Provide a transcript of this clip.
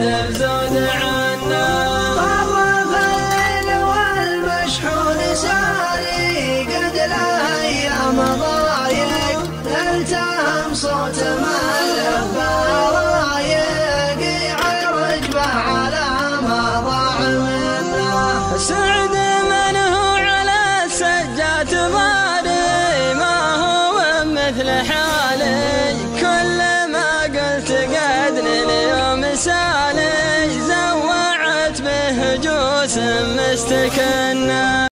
المفزود عنا. طرف الليل والمشحون ساري قد ضايق التهم صوت ملف رايق يعرج به على ما ضاع منه سعد من هو على السجات ما هو مثل حالي؟ كل به جوس مستكنا